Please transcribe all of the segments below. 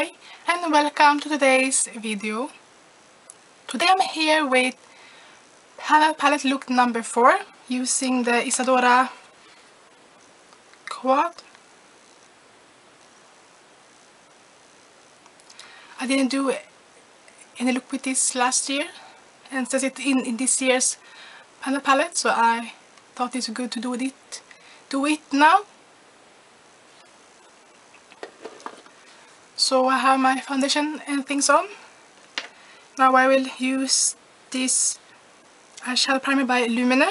Hi and welcome to today's video. Today I'm here with palette, palette look number 4 using the Isadora Quad. I didn't do any look with this last year and set it in, in this year's palette so I thought it's good to do it, do it now. So I have my foundation and things on. Now I will use this eyeshadow primer by Lumene.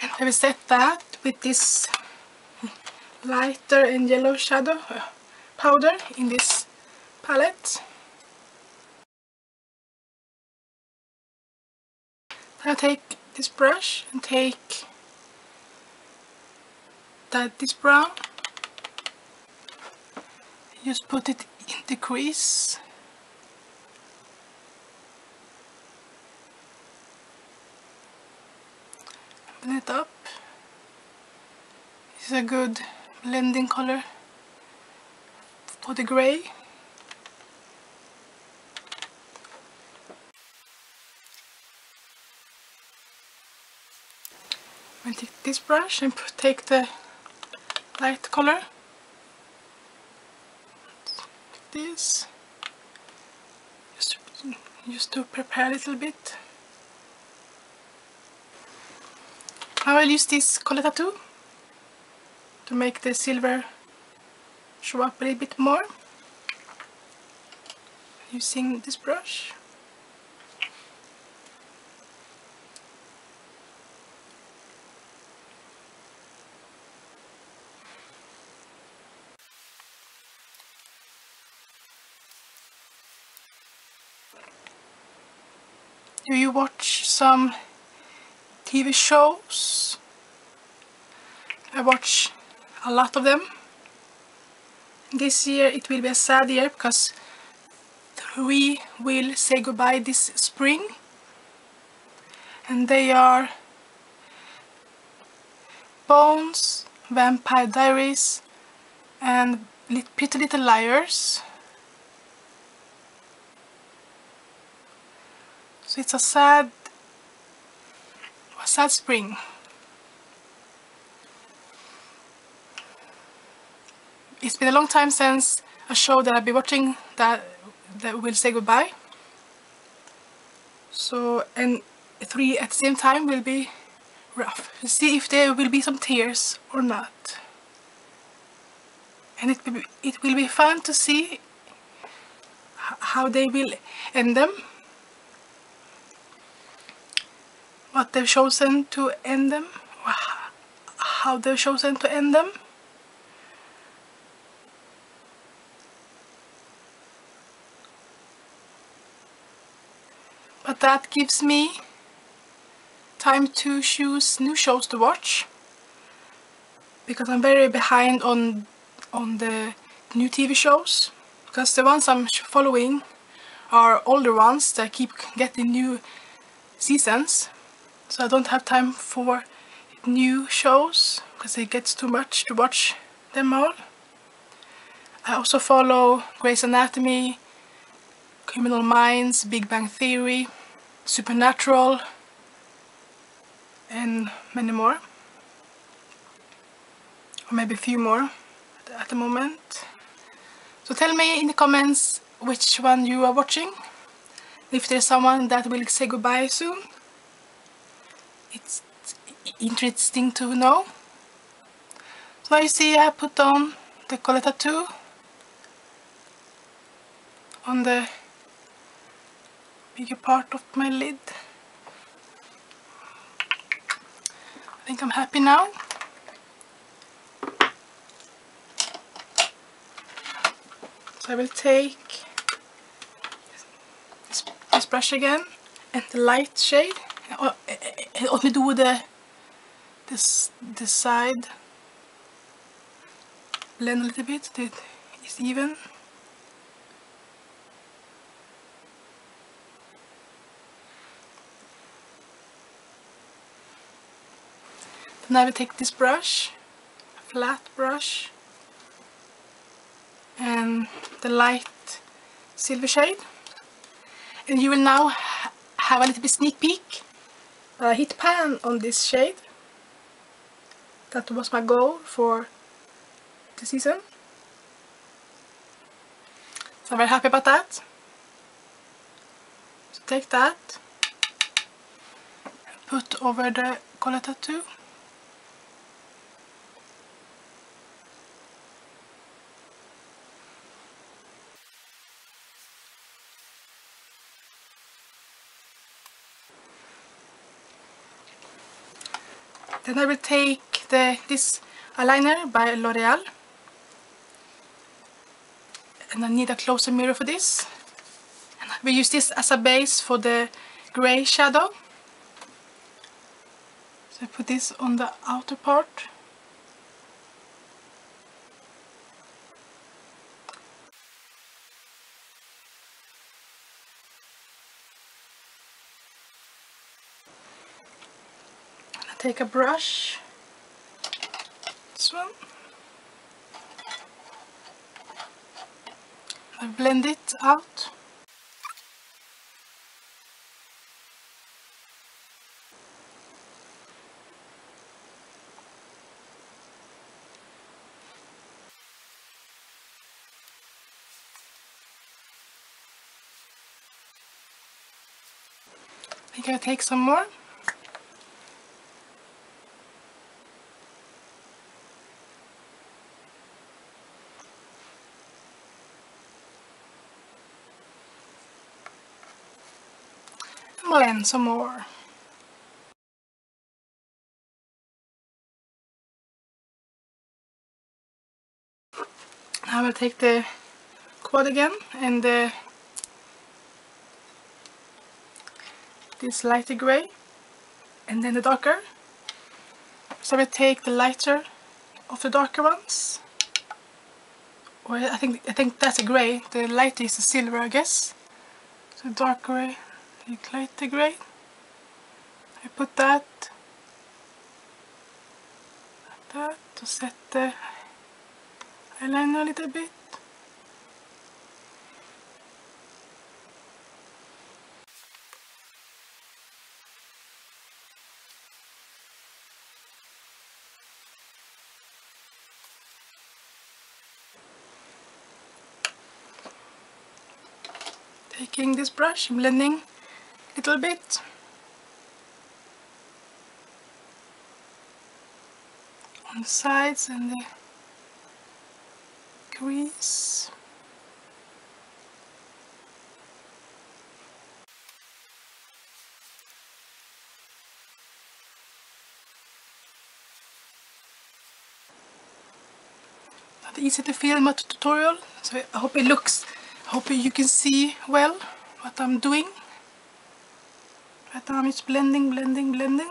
And I will set that with this lighter and yellow shadow uh, powder in this palette. I'll take this brush and take that this brown. Just put it in the crease. Blend it up. Is a good blending color for the grey I take this brush and take the light color. This. Just to, just to prepare a little bit. I will use this Color Tattoo to make the silver show up a little bit more using this brush Do you watch some TV shows? I watch a lot of them. This year it will be a sad year because three will say goodbye this spring. And they are Bones, Vampire Diaries and Pretty Little Liars. So it's a sad, a sad spring. It's been a long time since a show that I've been watching that that will say goodbye. So and three at the same time will be rough. See if there will be some tears or not. And it it will be fun to see how they will end them. what they've chosen to end them, how they've chosen to end them. That gives me time to choose new shows to watch. Because I'm very behind on on the new TV shows. Because the ones I'm following are older ones that keep getting new seasons. So I don't have time for new shows because it gets too much to watch them all. I also follow Grey's Anatomy, Criminal Minds, Big Bang Theory, Supernatural and many more. Or maybe a few more at the moment. So tell me in the comments which one you are watching. If there's someone that will say goodbye soon it's interesting to know. So now you see I put on the Color Tattoo on the bigger part of my lid. I think I'm happy now. So I will take this, this brush again and the light shade oh, eh, eh, eh, let me do the this this side blend a little bit that it's even. I will take this brush, a flat brush, and the light silver shade. And you will now have a little bit sneak peek. I hit pan on this shade. That was my goal for the season. So I'm very happy about that. So take that, put over the Color Tattoo. Then I will take the this eyeliner by L'Oreal. And I need a closer mirror for this. And I will use this as a base for the grey shadow. So I put this on the outer part. Take a brush, this one, I blend it out. I think I'll take some more. Blend some more. I will take the quad again and the, this lighter gray and then the darker. So I will take the lighter of the darker ones. Or I think I think that's a grey. The lighter is a silver, I guess. So dark grey lighter grey. I put that like that to set the eyeliner a little bit. Taking this brush, blending little bit. On the sides and the crease. Not easy to film a tutorial, so I hope it looks, I hope you can see well what I'm doing. I'm just blending, blending, blending.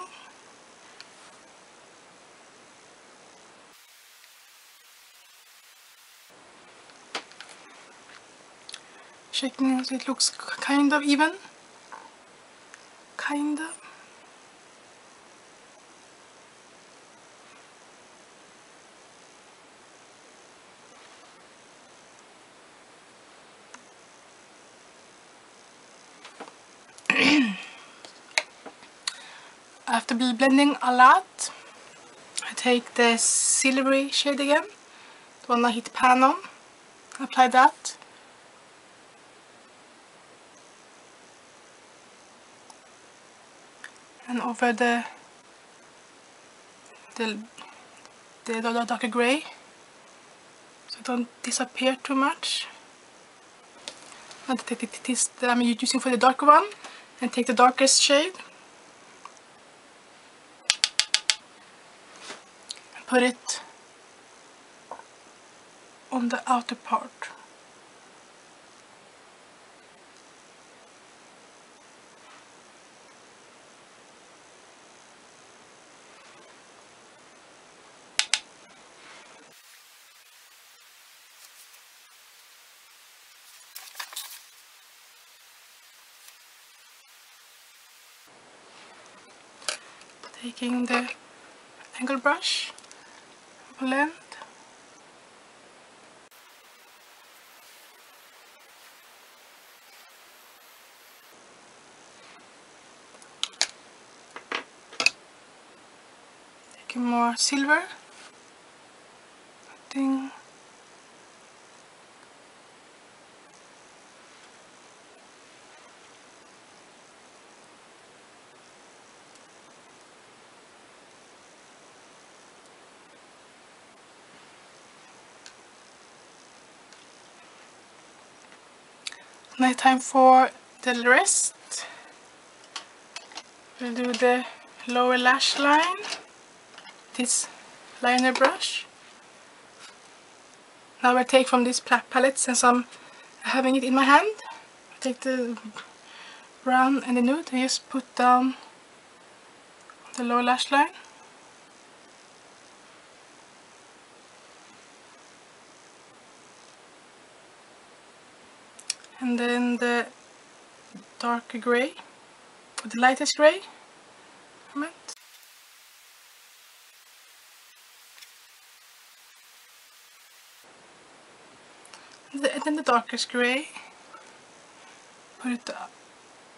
Shaking so it looks kind of even. Kind of. After blending a lot, I take the silvery shade again, the one I hit pan on, apply that. And over the the, the, the darker grey, so don't disappear too much. And take this that I'm using for the darker one, and take the darkest shade. put it on the outer part. taking the angle brush blend. Taking more silver. Now time for the rest. We'll do the lower lash line. This liner brush. Now I take from this palette since I'm having it in my hand. Take the brown and the nude and just put down the lower lash line. And then the dark grey the lightest grey and then the darkest grey put it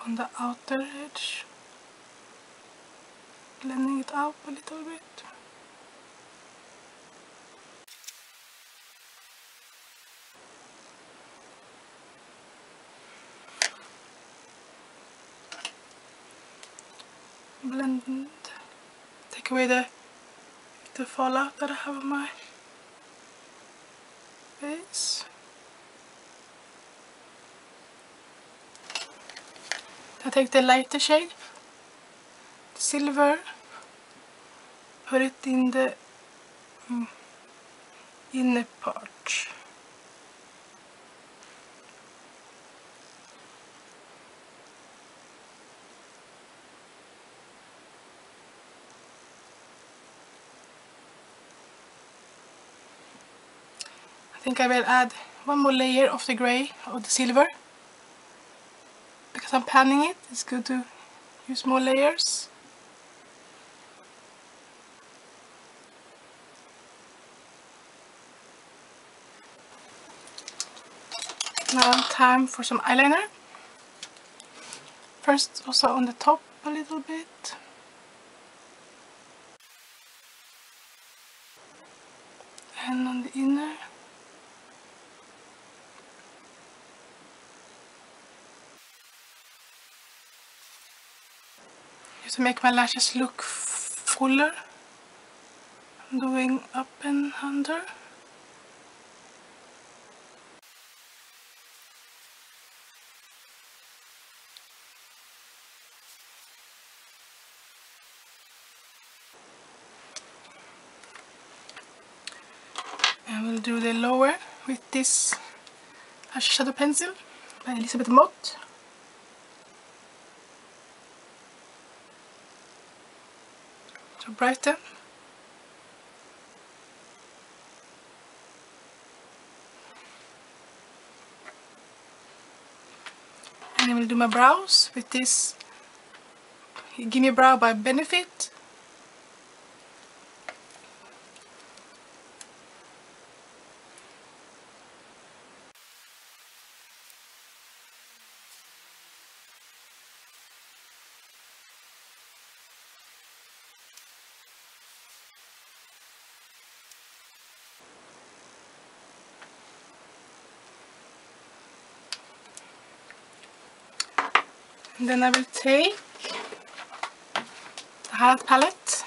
on the outer edge blending it out a little bit blend and take away the the fallout that I have on my face. I take the lighter shade silver put it in the mm, inner part think I will add one more layer of the grey or the silver. Because I'm panning it it's good to use more layers. Now time for some eyeliner. First also on the top a little bit. And on the inner to make my lashes look fuller. I'm doing up and under. And we'll do the lower with this shadow pencil by Elizabeth Mott to brighten. And I will do my brows with this Gimme Brow by Benefit. Then I will take the highlight palette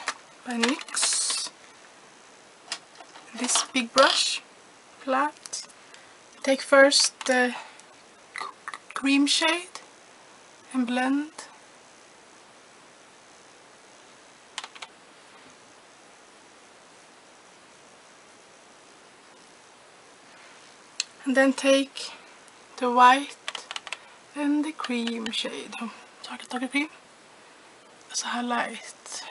by NYX. This big brush, flat. Take first the cream shade and blend. And then take the white and the cream shade. Target Target Cream. As a highlight.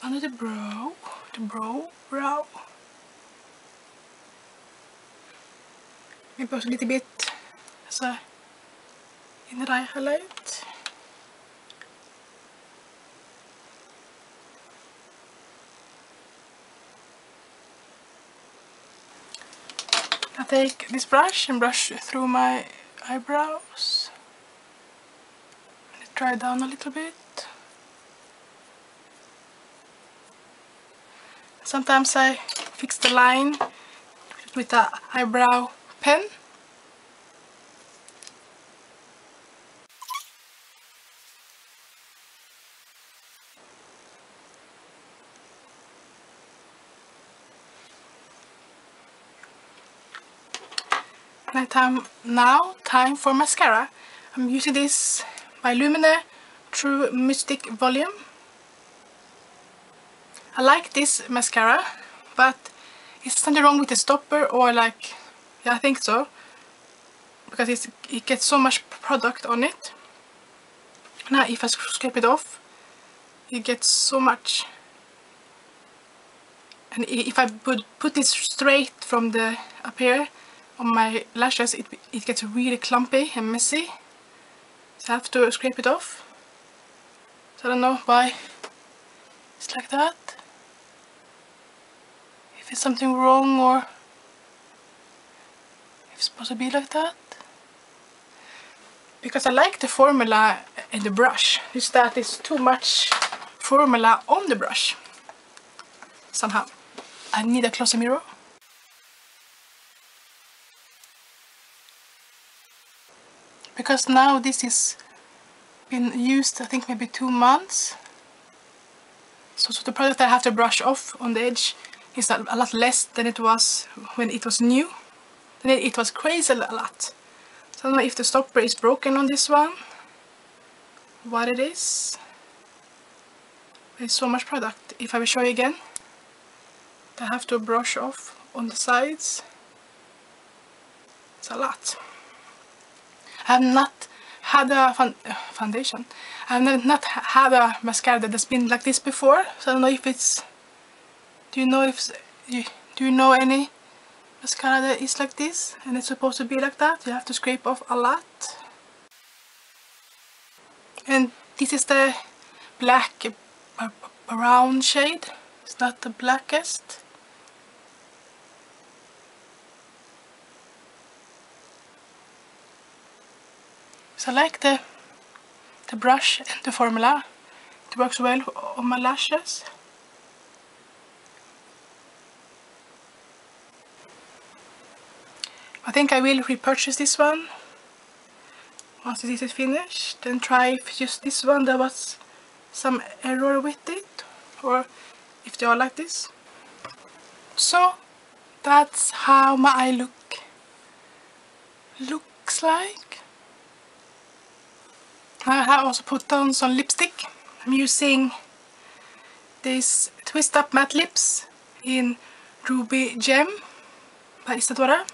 Under the brow. The brow. Brow. Maybe also a little bit as a inner eye highlight. I take this brush and brush through my eyebrows. Dry down a little bit. Sometimes I fix the line with a eyebrow pen. Nighttime now, time for mascara. I'm using this by Lumene True Mystic Volume. I like this mascara, but is something wrong with the stopper or like, yeah I think so. Because it gets so much product on it. Now if I scrape it off, it gets so much. And if I put, put this straight from the up here on my lashes, it, it gets really clumpy and messy. So I have to scrape it off. So I don't know why it's like that if it's something wrong or if it's supposed to be like that. Because I like the formula in the brush, it's that it's too much formula on the brush. Somehow. I need a closer mirror. Because now this is been used I think maybe two months. So, so the product I have to brush off on the edge is a lot less than it was when it was new. Then it, was crazy a lot. So I don't know if the stopper is broken on this one. What it is. There's so much product. If I will show you again. I have to brush off on the sides. It's a lot. I have not had a foundation. I have not had a mascara that has been like this before. So I don't know if it's do you know if do you know any mascara that is like this and it's supposed to be like that? You have to scrape off a lot. And this is the black uh, uh, brown shade. It's not the blackest. So er I like the the brush and the formula. It works er well on my lashes. I think I will repurchase this one once this is finished and try if just this one there was some error with it or if they are like this. So that's how my eye look looks like. I have also put on some lipstick. I'm using this Twist Up Matte Lips in Ruby Gem by Isadora.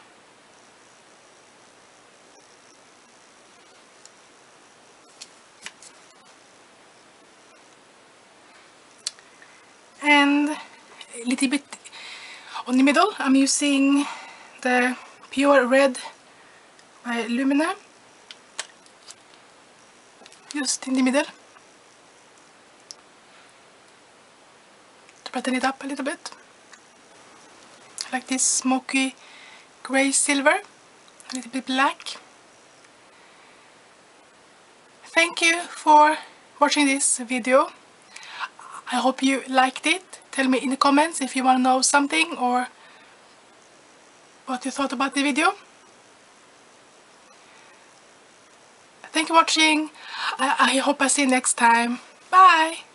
And a little bit on the middle I'm using the pure red by Lumene just in the middle. To brighten it up a little bit. Like this smoky grey silver. A little bit black. Thank you for watching this video. I hope you liked it. Tell me in the comments if you want to know something or what you thought about the video. Thank you for watching. I, I hope I see you next time. Bye!